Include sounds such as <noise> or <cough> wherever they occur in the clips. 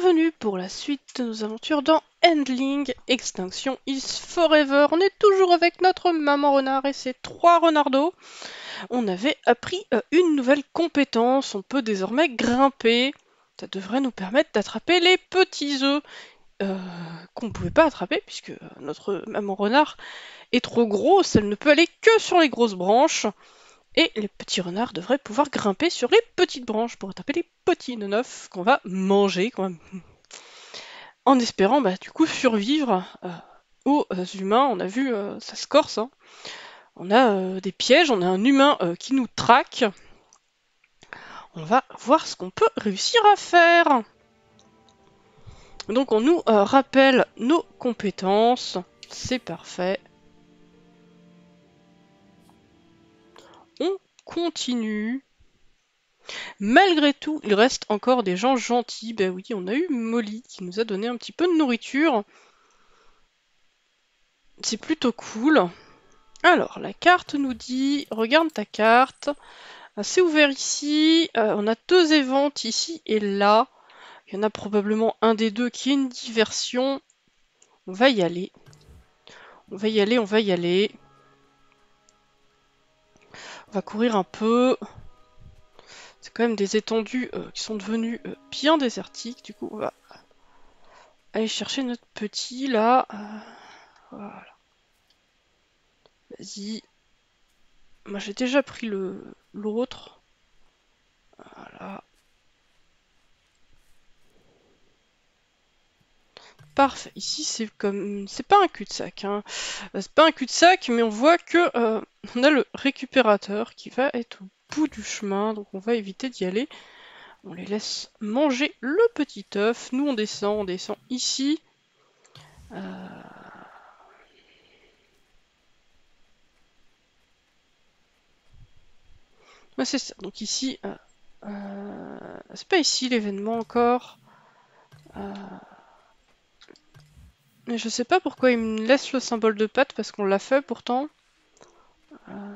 bienvenue pour la suite de nos aventures dans Endling Extinction is Forever. On est toujours avec notre maman renard et ses trois renardos. On avait appris euh, une nouvelle compétence, on peut désormais grimper. Ça devrait nous permettre d'attraper les petits œufs euh, qu'on ne pouvait pas attraper puisque notre maman renard est trop grosse, elle ne peut aller que sur les grosses branches. Et les petits renards devraient pouvoir grimper sur les petites branches pour attraper les petits neufs qu'on va manger, En espérant, bah, du coup, survivre euh, aux euh, humains. On a vu, euh, ça se corse. Hein. On a des pièges, on a un humain qui nous traque. On va voir ce qu'on peut réussir à faire. Donc on nous rappelle nos compétences. C'est parfait. On continue. Malgré tout, il reste encore des gens gentils. Ben oui, on a eu Molly qui nous a donné un petit peu de nourriture. C'est plutôt cool. Alors, la carte nous dit, regarde ta carte. C'est ouvert ici. Euh, on a deux éventes ici et là. Il y en a probablement un des deux qui est une diversion. On va y aller. On va y aller, on va y aller. On va courir un peu. C'est quand même des étendues euh, qui sont devenues euh, bien désertiques. Du coup, on va aller chercher notre petit là. Euh, voilà. Vas-y. Moi j'ai déjà pris l'autre. Voilà. Parfait. Ici, c'est comme... C'est pas un cul-de-sac. Hein. C'est pas un cul-de-sac, mais on voit que on a le récupérateur qui va être au bout du chemin. Donc on va éviter d'y aller. On les laisse manger le petit œuf. Nous, on descend. On descend ici. Euh... c'est ça. Donc ici... Euh, euh, c'est pas ici l'événement encore. Mais je sais pas pourquoi il me laisse le symbole de patte, parce qu'on l'a fait pourtant. Euh.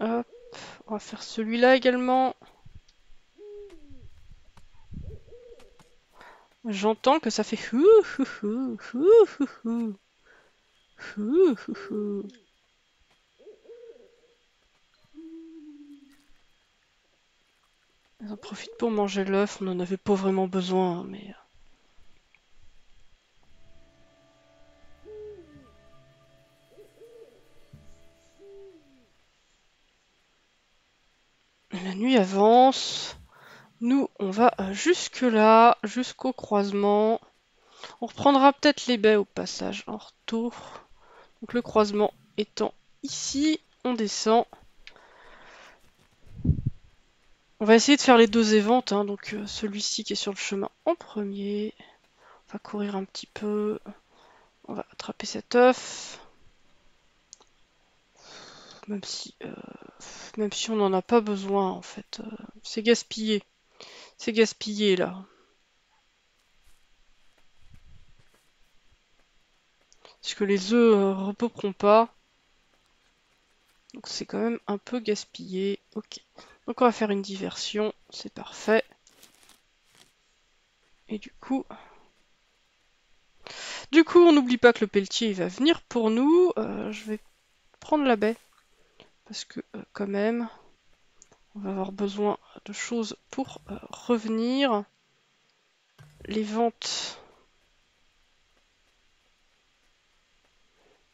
Hop, on va faire celui-là également. J'entends que ça fait Ils en profitent pour manger l'œuf, on en avait pas vraiment besoin, mais... nuit avance. Nous, on va jusque là, jusqu'au croisement. On reprendra peut-être les baies au passage en retour. Donc le croisement étant ici, on descend. On va essayer de faire les deux éventes, hein, donc euh, celui-ci qui est sur le chemin en premier. On va courir un petit peu. On va attraper cet œuf. Même si, euh, même si on n'en a pas besoin en fait. Euh, c'est gaspillé. C'est gaspillé là. Parce que les œufs repopperont pas. Donc c'est quand même un peu gaspillé. Ok. Donc on va faire une diversion, c'est parfait. Et du coup... Du coup, on n'oublie pas que le pelletier va venir pour nous. Euh, je vais prendre la baie. Parce que euh, quand même, on va avoir besoin de choses pour euh, revenir. Les ventes...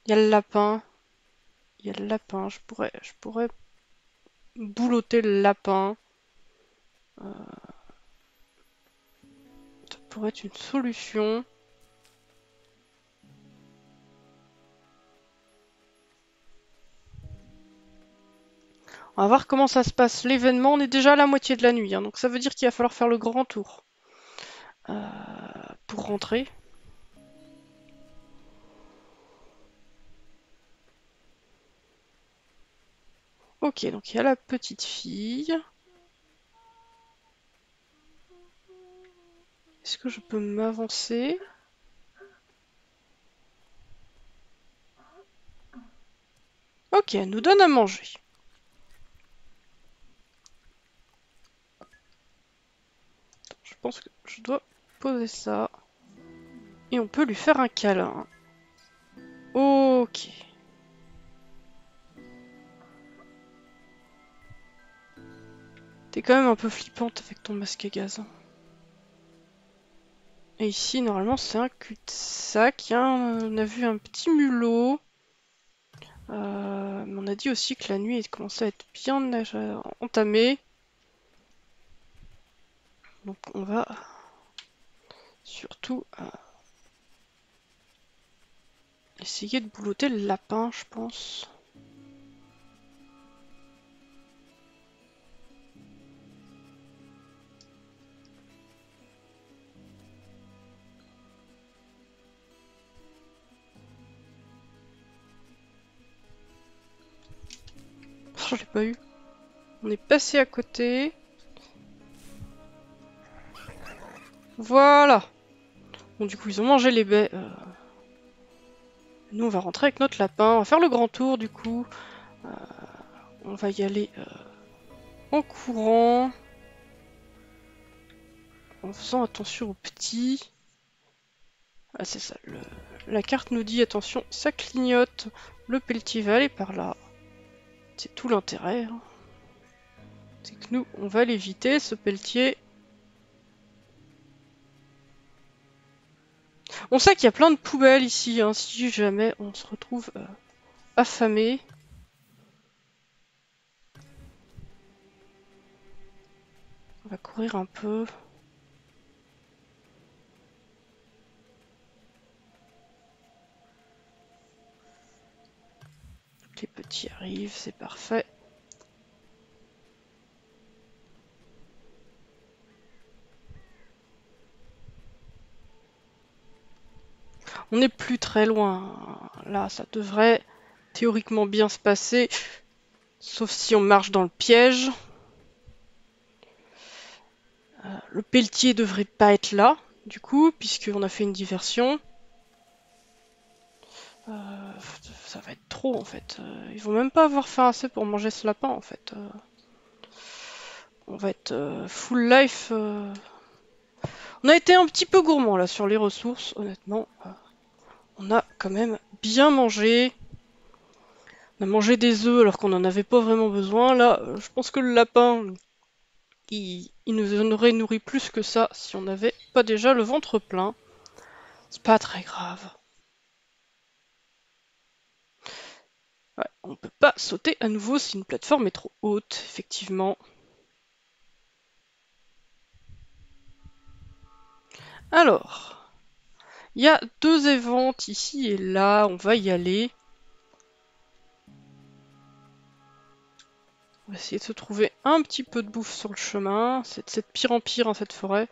Il y a le lapin. Il y a le lapin. Je pourrais, je pourrais boulotter le lapin. Euh, ça pourrait être une solution. On va voir comment ça se passe. L'événement, on est déjà à la moitié de la nuit, hein, donc ça veut dire qu'il va falloir faire le grand tour euh, pour rentrer. Ok, donc il y a la petite fille. Est-ce que je peux m'avancer? Ok, elle nous donne à manger. pense que je dois poser ça. Et on peut lui faire un câlin. Ok. T'es quand même un peu flippante avec ton masque à gaz. Et ici, normalement, c'est un cul-de-sac. On a vu un petit mulot. Euh, mais on a dit aussi que la nuit commençait à être bien euh, entamée. Donc on va surtout euh, essayer de boulotter le lapin, je pense. Oh, je l'ai pas eu. On est passé à côté. Voilà. Bon, du coup, ils ont mangé les baies. euh. Nous, on va rentrer avec notre lapin. On va faire le grand tour, du coup. Euh, on va y aller euh, en courant. En faisant attention aux petits. Ah, c'est ça. La carte nous dit attention, ça clignote. Le pelletier va aller par là. C'est tout l'intérêt. hein. C'est que nous, on va l'éviter, ce pelletier. On sait qu'il y a plein de poubelles ici, hein, si jamais on se retrouve euh, affamé. On va courir un peu. Les petits arrivent, c'est parfait. On n'est plus très loin. Là, ça devrait théoriquement bien se passer. Sauf si on marche dans le piège. Euh, le pelletier devrait pas être là, du coup, puisqu'on a fait une diversion. Euh, ça va être trop en fait. Euh, ils vont même pas avoir faim assez pour manger ce lapin en fait. On va être full life. On a été un petit peu gourmand là sur les ressources, honnêtement. On a quand même bien mangé. On a mangé des œufs alors qu'on n'en avait pas vraiment besoin. Là, euh, je pense que le lapin, il, nous en aurait nourri plus que ça si on n'avait pas déjà le ventre plein. C'est pas très grave. On peut pas sauter à nouveau si une plateforme est trop haute, effectivement. Alors, il y a deux éventes ici et là, on va y aller. On va essayer de se trouver un petit peu de bouffe sur le chemin. C'est de pire en pire hein, cette forêt.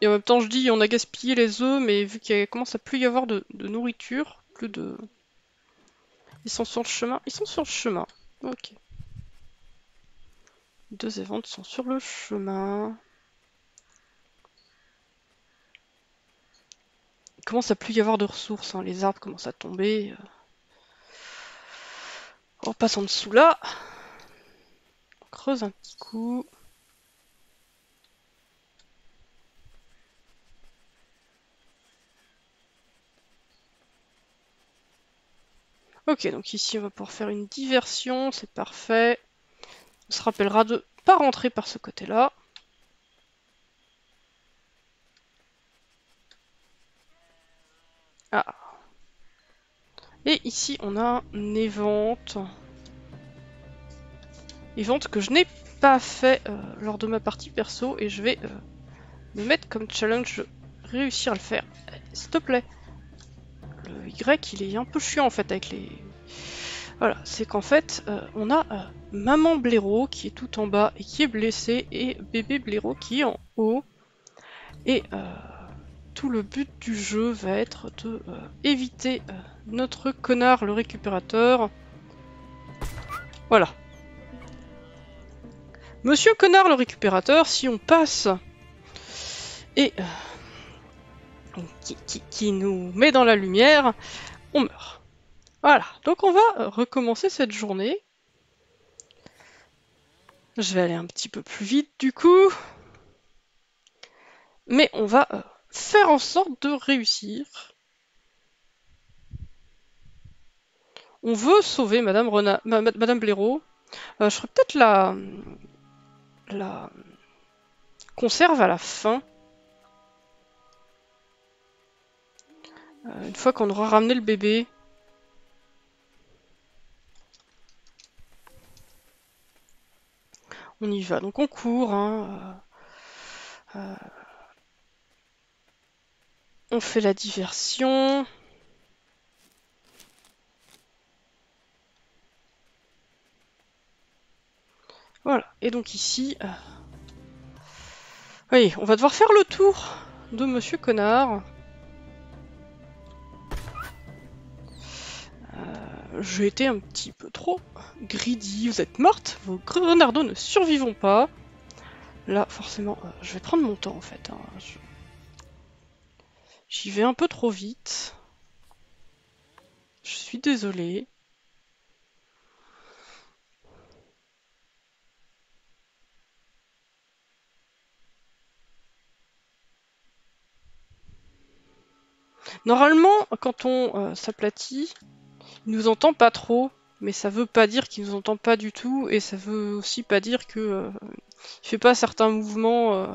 Et en même temps, je dis, on a gaspillé les œufs, mais vu qu'il commence à plus y avoir de, de nourriture, plus de... Ils sont sur le chemin Ils sont sur le chemin. Ok. Deux éventes sont sur le chemin. Il commence à plus y avoir de ressources, hein. les arbres commencent à tomber. euh. On passe en dessous là. On creuse un petit coup. Ok, donc ici on va pouvoir faire une diversion, c'est parfait. On se rappellera de pas rentrer par ce côté-là. Ah. Et ici on a un évente. Évente que je n'ai pas fait euh, lors de ma partie perso et je vais euh, me mettre comme challenge réussir à le faire. Euh, S'il te plaît. Le Y il est un peu chiant en fait avec les... Voilà, c'est qu'en fait on a maman blaireau qui est tout en bas et qui est blessée et bébé blaireau qui est en haut. Et tout le but du jeu va être de euh, éviter euh, notre connard le récupérateur. Voilà. Monsieur connard le récupérateur, si on passe et euh, qui, nous met dans la lumière, on meurt. Voilà, donc on va recommencer cette journée. Je vais aller un petit peu plus vite du coup. Mais on va faire en sorte de réussir. On veut sauver Madame, Rena... Madame Blaireau. Euh, je ferai peut-être la... la conserve à la fin. Euh, une fois qu'on aura ramené le bébé. On y va. Donc on court. Hein. Euh, on fait la diversion. Voilà. Et donc ici... Oui, on va devoir faire le tour de Monsieur Connard. Euh, j'ai été un petit peu trop greedy. Vous êtes morte, vos grenardos ne survivront pas. Là, forcément, euh, je vais prendre mon temps en fait. Hein. J'y vais un peu trop vite. Je suis désolée. Normalement, quand on euh, s'aplatit, il nous entend pas trop, mais ça veut pas dire qu'il nous entend pas du tout, et ça veut aussi pas dire que euh, il fait pas certains mouvements euh,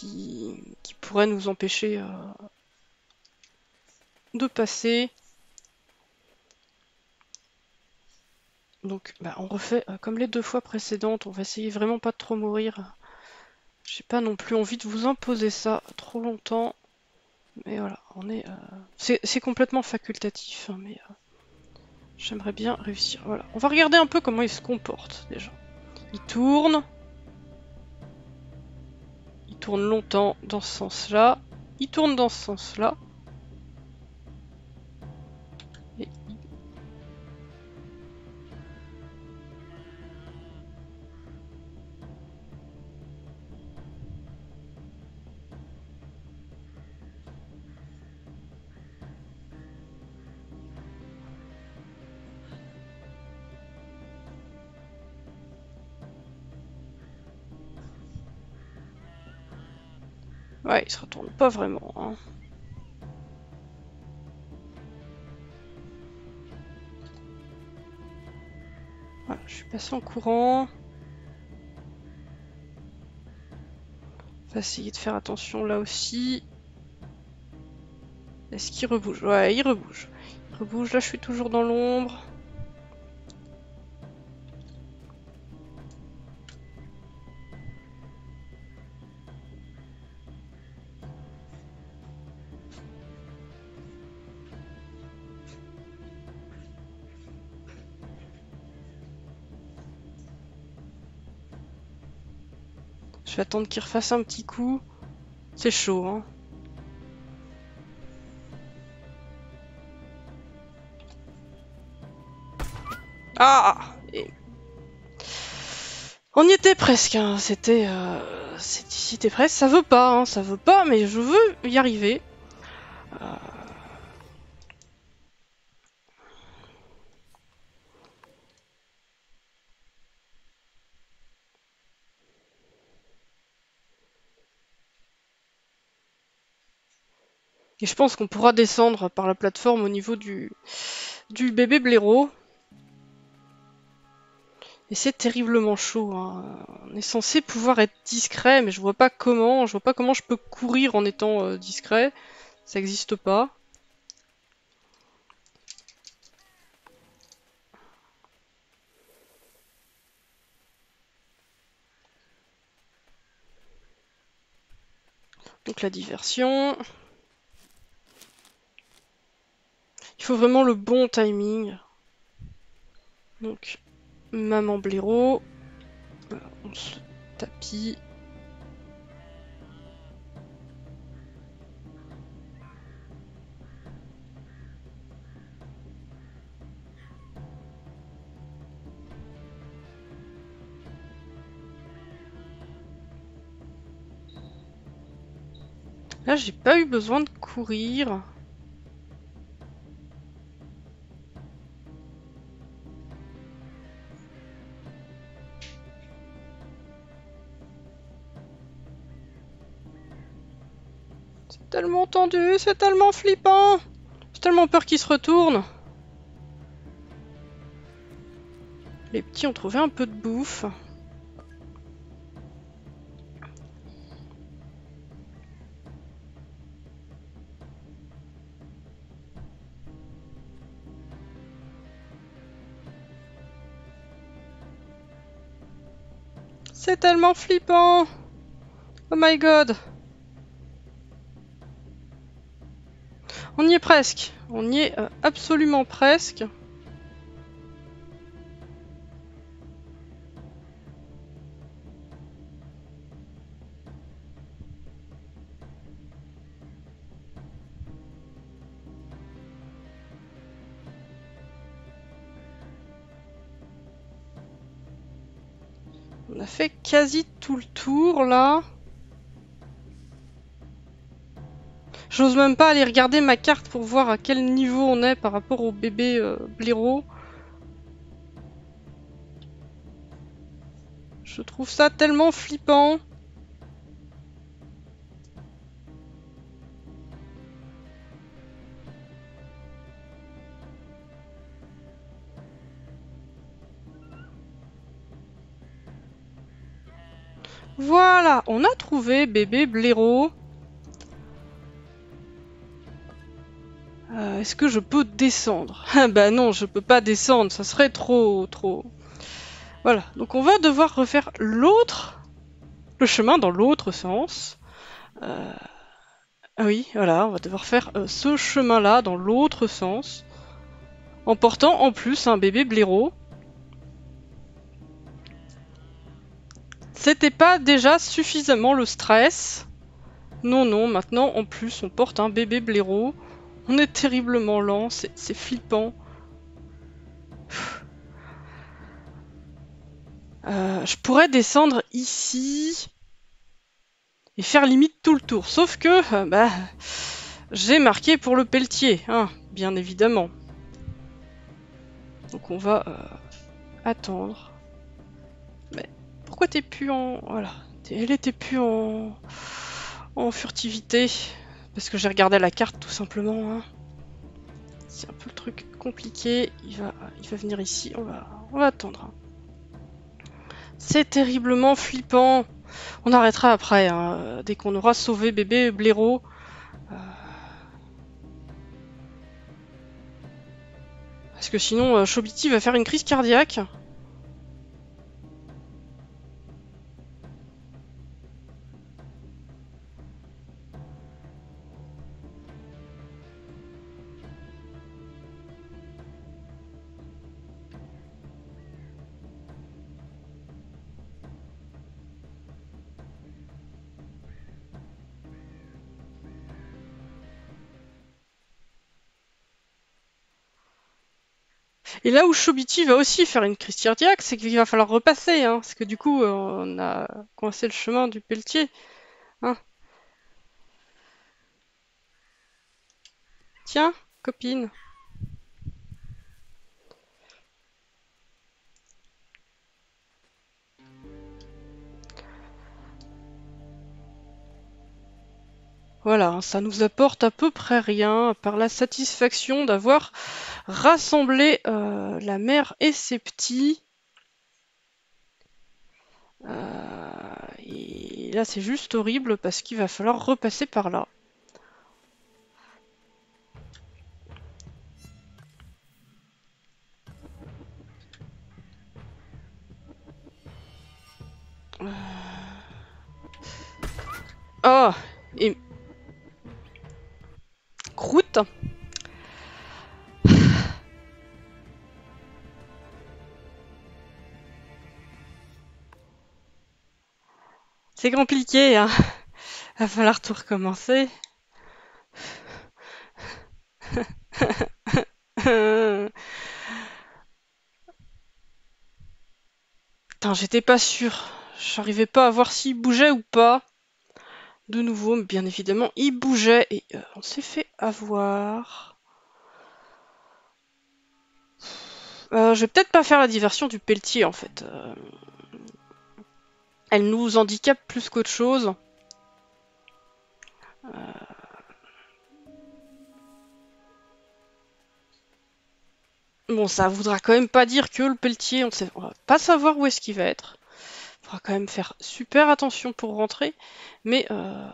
qui, pourraient nous empêcher de passer. Donc bah, on refait comme les deux fois précédentes, on va essayer vraiment pas de trop mourir. J'ai pas non plus envie de vous imposer ça trop longtemps. Mais voilà, on est. Euh, c'est complètement facultatif, hein, mais euh, j'aimerais bien réussir. Voilà, on va regarder un peu comment il se comporte déjà. Il tourne. Il tourne longtemps dans ce sens-là. Il tourne dans ce sens-là. Ouais, il se retourne pas vraiment. Hein. Voilà, je suis passé en courant. On va essayer de faire attention là aussi. Est-ce qu'il rebouge? Ouais, il rebouge. Il rebouge, là je suis toujours dans l'ombre. Vais attendre qu'il refasse un petit coup. C'est chaud, hein. Ah On y était presque, hein. c'était... Euh... C'était presque, ça veut pas, hein. ça veut pas, mais je veux y arriver. Et je pense qu'on pourra descendre par la plateforme au niveau du, bébé blaireau. Et c'est terriblement chaud. Hein. On est censé pouvoir être discret, mais je vois pas comment. Je vois pas comment je peux courir en étant euh, discret. Ça n'existe pas. Donc la diversion. Il faut vraiment le bon timing. Donc, maman blaireau. On se tapis. Là, j'ai pas eu besoin de courir. Tellement c'est tellement flippant. J'ai tellement peur qu'il se retourne. Les petits ont trouvé un peu de bouffe. C'est tellement flippant. Oh my god. On y est presque. On y est euh, absolument presque. On a fait quasi tout le tour là. J'ose même pas aller regarder ma carte pour voir à quel niveau on est par rapport au bébé euh, blaireau. Je trouve ça tellement flippant. Voilà, on a trouvé bébé blaireau. Euh, Est-ce que je peux descendre? <laughs> Ah bah non, je peux pas descendre, ça serait trop, trop... Voilà, donc on va devoir refaire l'autre, le chemin dans l'autre sens. Ah oui, voilà, on va devoir faire euh, ce chemin-là dans l'autre sens. En portant en plus un bébé blaireau. C'était pas déjà suffisamment le stress? Non, non, maintenant en plus on porte un bébé blaireau. On est terriblement lent, c'est flippant. Euh, je pourrais descendre ici et faire limite tout le tour. Sauf que euh, bah, j'ai marqué pour le pelletier, hein, bien évidemment. Donc on va euh, attendre. Mais pourquoi t'es plus en... Voilà. Elle était plus en... en furtivité? Parce que j'ai regardé la carte tout simplement. Hein. C'est un peu le truc compliqué. Il va, venir ici. On va, attendre. Hein. C'est terriblement flippant. On arrêtera après, hein, dès qu'on aura sauvé bébé blaireau. Euh... Parce que sinon, euh, Chobiti va faire une crise cardiaque. Et là où Chobiti va aussi faire une crise cardiaque, c'est qu'il va falloir repasser, hein, parce que du coup, euh, on a coincé le chemin du pelletier. Hein. Tiens, copine. Voilà, ça nous apporte à peu près rien, par la satisfaction d'avoir rassemblé euh, la mère et ses petits. Euh, et là c'est juste horrible parce qu'il va falloir repasser par là. Oh Et C'est compliqué, hein. Va falloir tout recommencer. Putain, j'étais pas sûr. J'arrivais pas à voir s'il bougeait ou pas de nouveau, bien évidemment, il bougeait et euh, on s'est fait avoir. Euh, je vais peut-être pas faire la diversion du pelletier en fait. Euh, elle nous handicape plus qu'autre chose. Bon, ça voudra quand même pas dire que le pelletier, on sait, on va pas savoir où est-ce qu'il va être. Faudra quand même faire super attention pour rentrer. Mais euh,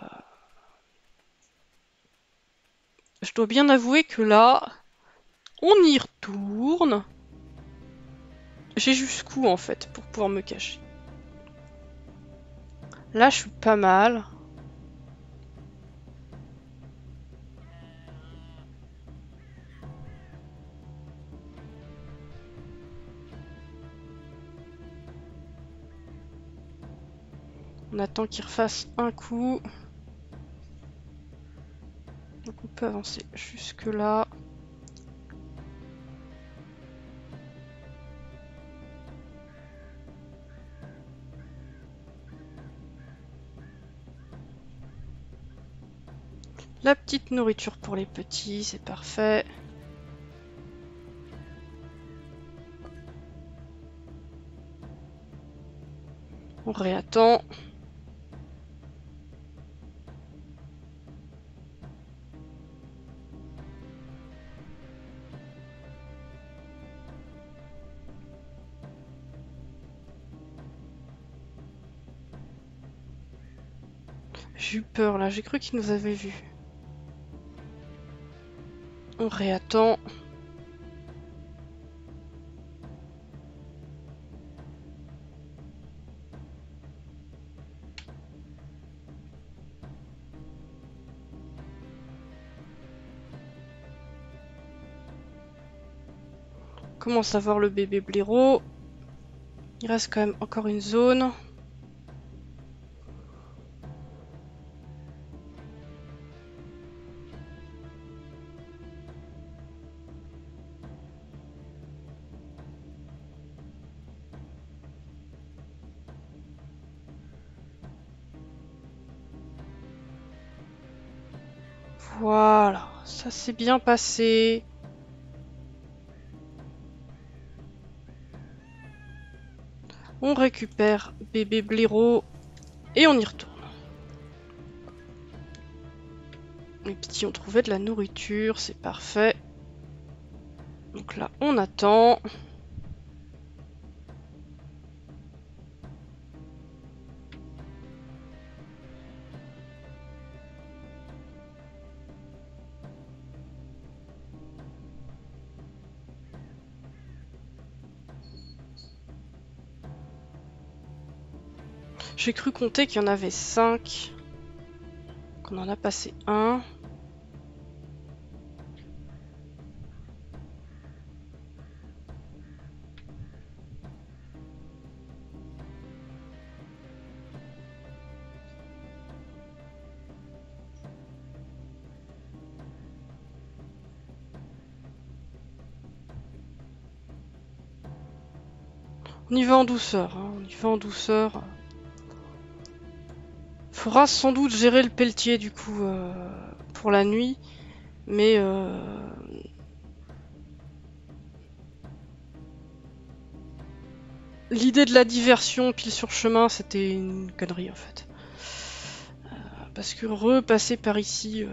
je dois bien avouer que là, on y retourne. J'ai jusqu'où en fait pour pouvoir me cacher? Là, je suis pas mal. On attend qu'il refasse un coup. Donc on peut avancer jusque là. La petite nourriture pour les petits, c'est parfait. On réattend. Eu peur là, j'ai cru qu'il nous avait vus. On réattend. commence à voir le bébé blaireau. Il reste quand même encore une zone. S'est bien passé. On récupère bébé blaireau et on y retourne. Les petits ont trouvé de la nourriture, c'est parfait. Donc là, on attend. J'ai cru compter qu'il y en avait 5. Qu'on en a passé un. On y va en douceur, hein. on y va en douceur. Faudra sans doute gérer le pelletier du coup euh, pour la nuit, mais euh, l'idée de la diversion pile sur chemin, c'était une connerie en fait. Euh, parce que repasser par ici.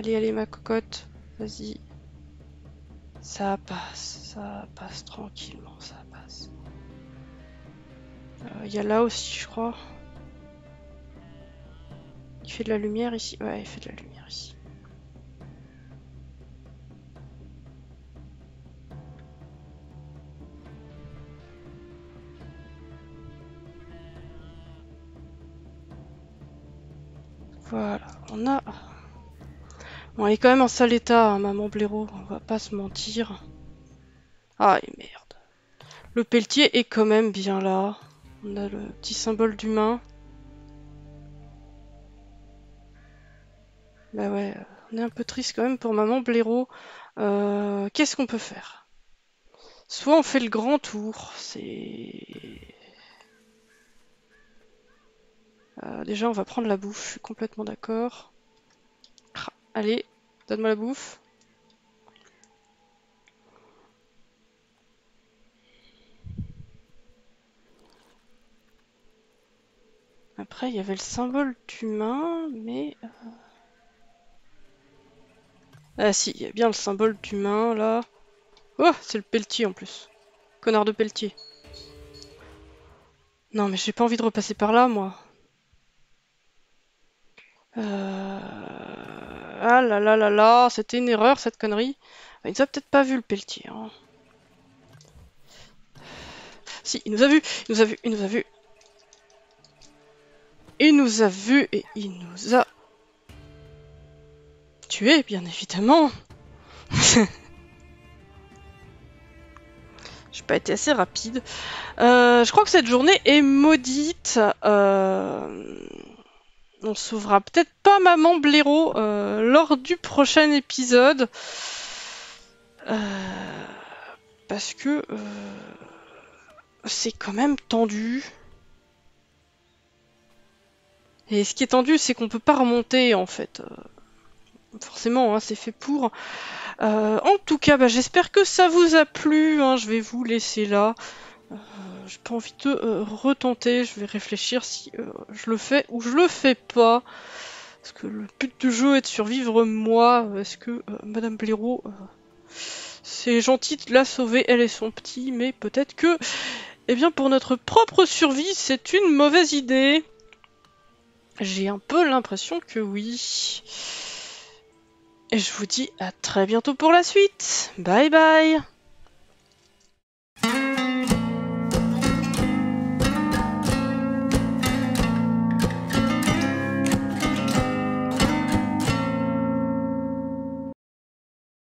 Allez, allez, ma cocotte. Vas-y. Ça passe, ça passe tranquillement, ça passe. Il y a là aussi, je crois. Il fait de la lumière ici. Ouais, il fait de la lumière ici. Voilà, on a Bon, est quand même en sale état, hein, maman blaireau, on va pas se mentir. Ah, et merde. Le pelletier est quand même bien là. On a le petit symbole d'humain. Bah ouais, on est un peu triste quand même pour maman blaireau. Euh, Qu'est-ce qu'on peut faire? Soit on fait le grand tour, c'est... Euh, déjà, on va prendre la bouffe, je suis complètement d'accord. Allez, Donne-moi la bouffe. Après, il y avait le symbole d'humain, mais... Euh, ah si, il y a bien le symbole d'humain, là. Oh, c'est le pelletier, en plus. Connard de pelletier. Non, mais j'ai pas envie de repasser par là, moi. Euh... Ah là là là là, c'était une erreur, cette connerie. Il nous a peut-être pas vu, le Pelletier. hein. Si, il nous a vu, il nous a vu, il nous a vu. Il nous a vu et il nous a tué, bien évidemment. <laughs> J'ai pas été assez rapide. Euh, je crois que cette journée est maudite. Euh, On sauvera peut-être pas Maman Blaireau euh, lors du prochain épisode. Euh, Parce que euh, c'est quand même tendu. Et ce qui est tendu, c'est qu'on peut pas remonter en fait. Forcément, hein, c'est fait pour. En tout cas, bah, j'espère que ça vous a plu. hein, je vais vous laisser là. J'ai pas envie de euh, retenter. Je vais réfléchir si euh, je le fais ou je le fais pas. Parce que le but du jeu est de survivre moi. Est-ce que euh, Madame Blaireau, c'est gentil de la sauver, elle et son petit, mais peut-être que, eh bien, pour notre propre survie, c'est une mauvaise idée. J'ai un peu l'impression que oui. Et je vous dis à très bientôt pour la suite. Bye bye